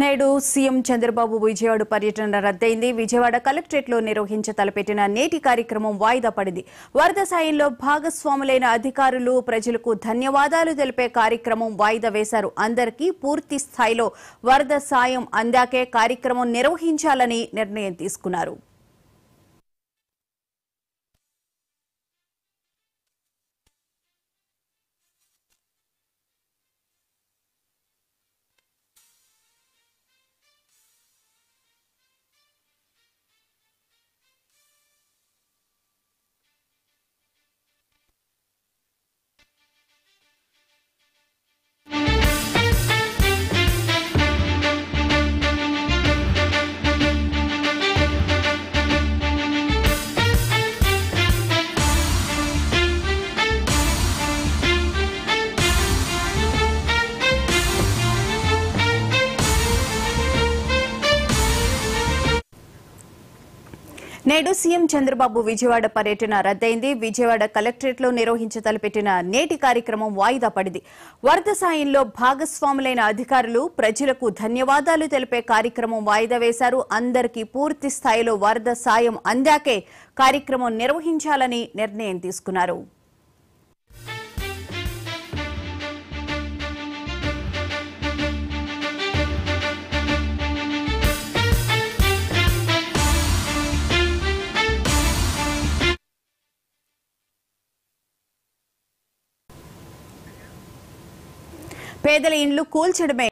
నేడు సీఎం చంద్రబాబు విజయవాడ పర్యటన రద్దయింది. విజయవాడ కలెక్టరేట్లో నిర్వహించ తలపెట్టిన నేటి కార్యక్రమం వాయిదా పడింది. వరద సాయంలో భాగస్వాములైన అధికారులు ప్రజలకు ధన్యవాదాలు తెలిపే కార్యక్రమం వాయిదా వేశారు. అందరికీ పూర్తి స్థాయిలో వరద సాయం అందాకే కార్యక్రమం నిర్వహించాలని నిర్ణయం తీసుకున్నారు. నేడు సీఎం చంద్రబాబు విజయవాడ పర్యటన రద్దయింది. విజయవాడ కలెక్టరేట్లో నిర్వహించ తలపెట్టిన నేటి కార్యక్రమం వాయిదా పడింది. వరద సాయంలో భాగస్వాములైన అధికారులు ప్రజలకు ధన్యవాదాలు తెలిపే కార్యక్రమం వాయిదా వేశారు. అందరికీ పూర్తి స్థాయిలో వరద సాయం అందాకే కార్యక్రమం నిర్వహించాలని నిర్ణయం తీసుకున్నారు. పేదల ఇండ్లు కూల్చడమే.